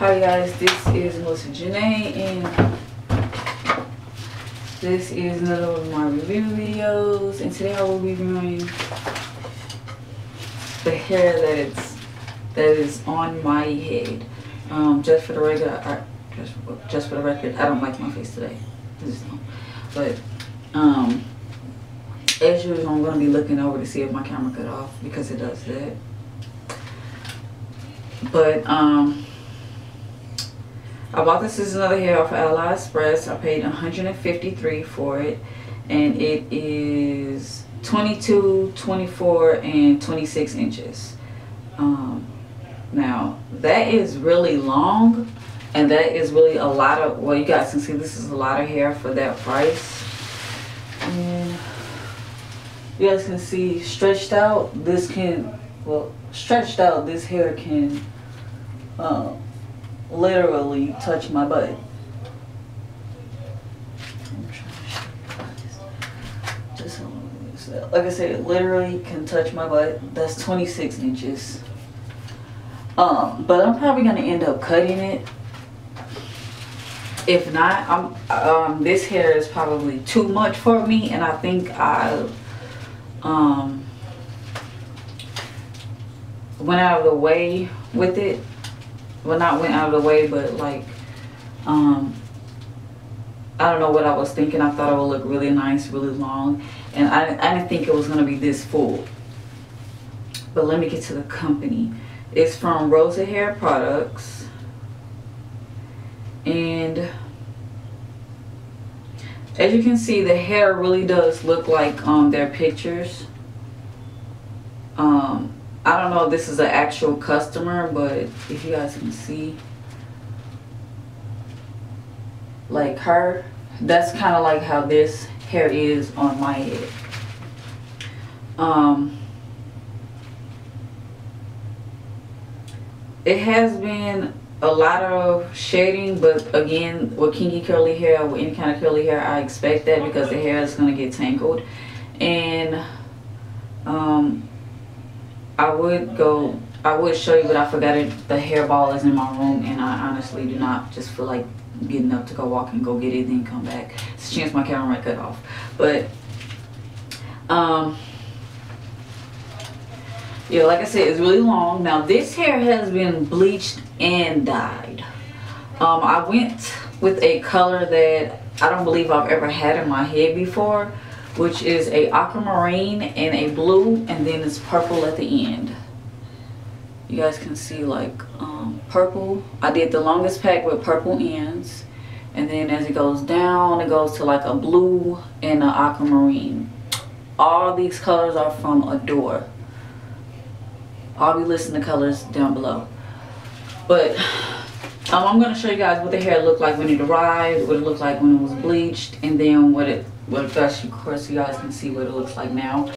Hi guys, this is Ma'Lyssa Ja'Nay and this is another one of my review videos and today I will be reviewing the hair that it's that is on my head. Um, just for the regular, I, just, just for the record, I don't like my face today. But um, as usual, I'm going to be looking over to see if my camera cut off because it does that. But um, I bought this as another hair off of AliExpress. I paid 153 for it. And it is 22, 24, and 26 inches. Um, now, that is really long. And that is really a lot of, well, you guys can see this is a lot of hair for that price. And you guys can see stretched out, this can, well, stretched out, this hair can, um, literally touch my butt. Just like I said, it literally can touch my butt. That's 26 inches. Um, but I'm probably gonna end up cutting it. If not, I'm um this hair is probably too much for me, and I think I um went out of the way with it well not went out of the way but like um I don't know what I was thinking. I thought it would look really nice really long and I, I didn't think it was gonna be this full. But let me get to the company. It's from Rosa Hair Products and as you can see the hair really does look like um their pictures. Um I don't know if this is an actual customer, but if you guys can see, like her, that's kind of like how this hair is on my head. Um, it has been a lot of shading, but again, with kinky curly hair, with any kind of curly hair, I expect that because the hair is going to get tangled. And um, I would go, I would show you, but I forgot it. The hairball is in my room, and I honestly do not just feel like getting up to go walk and go get it, then come back. It's a chance my camera might cut off. But, um, yeah, like I said, it's really long. Now, this hair has been bleached and dyed. Um, I went with a color that I don't believe I've ever had in my head before which is a aquamarine and a blue and then it's purple at the end. You guys can see like um, purple. I did the longest pack with purple ends and then as it goes down it goes to like a blue and an aquamarine all these colors are from Adore. I'll be listing the colors down below. But um, I'm going to show you guys what the hair looked like when it arrived what it looked like when it was bleached and then what it but best, of course, you guys can see what it looks like now.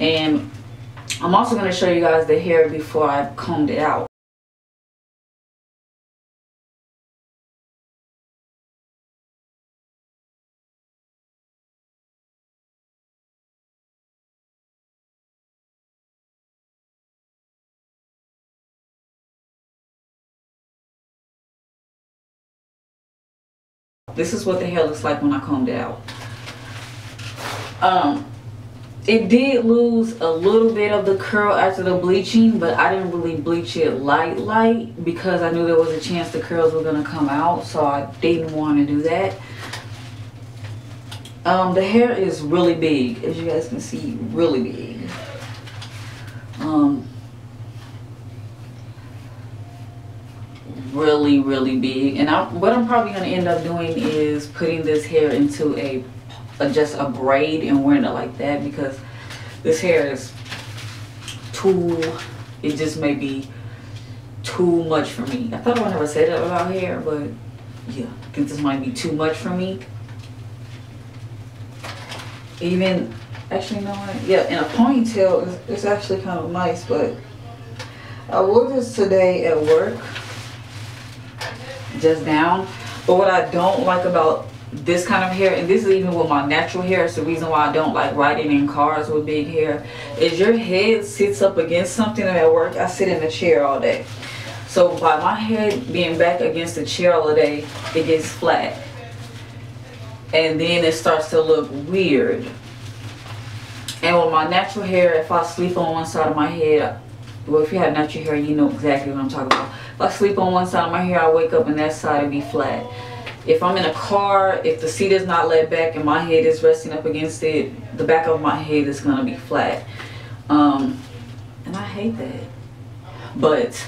And I'm also going to show you guys the hair before I combed it out. This is what the hair looks like when I combed it out. Um, it did lose a little bit of the curl after the bleaching but I didn't really bleach it light light because I knew there was a chance the curls were going to come out so I didn't want to do that. Um, the hair is really big as you guys can see really big. Um, really really big. And I, what I'm probably going to end up doing is putting this hair into a a, just a braid and wearing it like that because this hair is too, it just may be too much for me. I thought I would never say that about hair, but yeah, I think this might be too much for me. Even, actually, you know what? Yeah, in a ponytail, it's, it's actually kind of nice, but I wore this today at work, just down. But what I don't like about this kind of hair, and this is even with my natural hair, it's the reason why I don't like riding in cars with big hair, is your head sits up against something at work. I sit in a chair all day. So by my head being back against the chair all day, it gets flat. And then it starts to look weird. And with my natural hair, if I sleep on one side of my head, well, if you have natural hair, you know exactly what I'm talking about. If I sleep on one side of my hair, I wake up and that side will be flat. If I'm in a car, if the seat is not let back and my head is resting up against it, the back of my head is going to be flat. Um, and I hate that. But,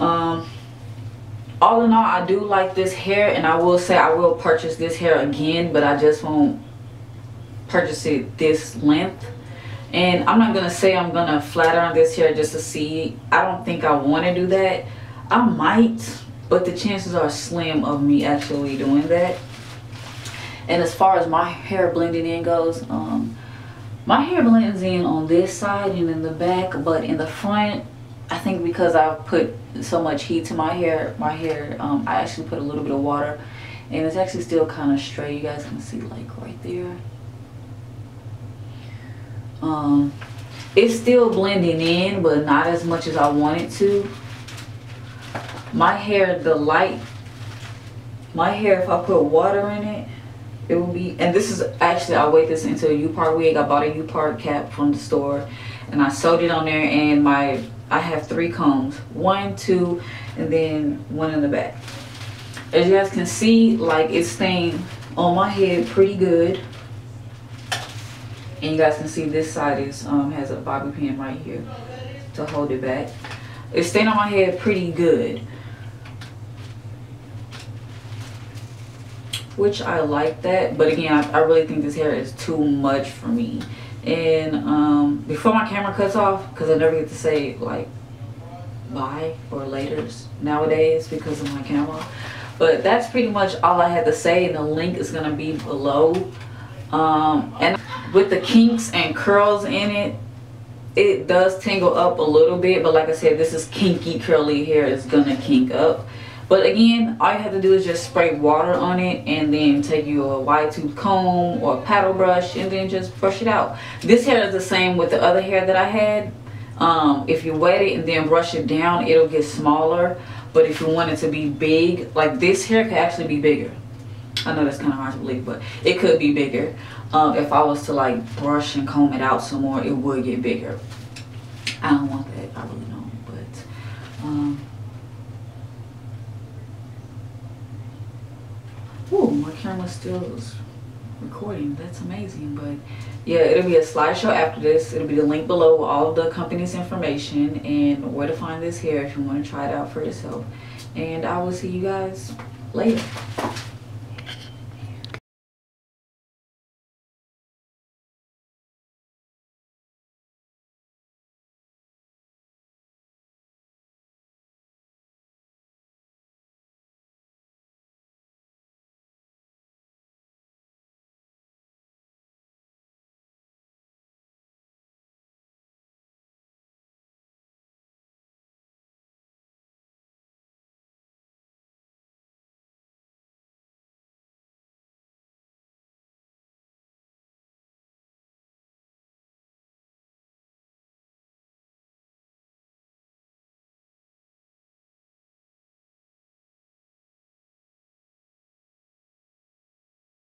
um, all in all, I do like this hair and I will say I will purchase this hair again, but I just won't purchase it this length. And I'm not going to say I'm going to flat iron this hair just to see. I don't think I want to do that. I might but the chances are slim of me actually doing that. And as far as my hair blending in goes um, my hair blends in on this side and in the back but in the front I think because I put so much heat to my hair my hair um, I actually put a little bit of water and it's actually still kind of straight you guys can see like right there. Um, it's still blending in but not as much as I want it to my hair the light my hair if I put water in it it will be and this is actually I weighed this into a U-part wig. I bought a U-part cap from the store and I sewed it on there and my I have three combs. One two and then one in the back. As you guys can see like it's staying on my head pretty good. And you guys can see this side is um, has a bobby pin right here to hold it back. It's staying on my head pretty good which I like that but again I, I, really think this hair is too much for me. And um, before my camera cuts off because I never get to say like bye or laters nowadays because of my camera. But that's pretty much all I had to say and the link is gonna be below. Um, and with the kinks and curls in it it does tangle up a little bit but like I said this is kinky curly hair It's gonna kink up but again, all you have to do is just spray water on it and then take your wide tooth comb or paddle brush and then just brush it out. This hair is the same with the other hair that I had. Um, if you wet it and then brush it down, it'll get smaller. But if you want it to be big, like this hair could actually be bigger. I know that's kind of hard to believe, but it could be bigger. Um, if I was to like brush and comb it out some more, it would get bigger. I don't want that. I really don't. But um, my camera still is recording. That's amazing. But yeah, it'll be a slideshow after this. It'll be the link below with all the company's information and where to find this hair if you want to try it out for yourself. And I will see you guys later.